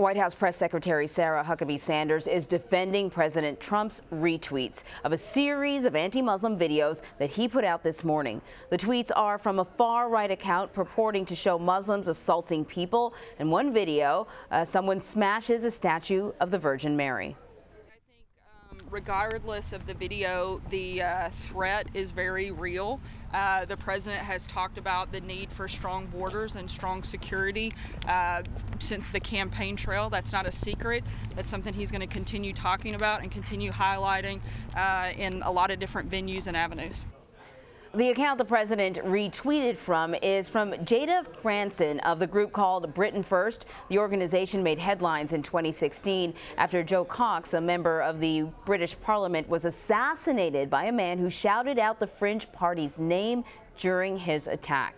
White House Press Secretary Sarah Huckabee Sanders is defending President Trump's retweets of a series of anti-Muslim videos that he put out this morning. The tweets are from a far-right account purporting to show Muslims assaulting people. In one video, uh, someone smashes a statue of the Virgin Mary regardless of the video, the uh, threat is very real. Uh, the president has talked about the need for strong borders and strong security uh, since the campaign trail. That's not a secret. That's something he's going to continue talking about and continue highlighting uh, in a lot of different venues and avenues. The account the president retweeted from is from Jayda Fransen of the group called Britain First. The organization made headlines in 2016 after Jo Cox, a member of the British Parliament, was assassinated by a man who shouted out the Fringe Party's name during his attack.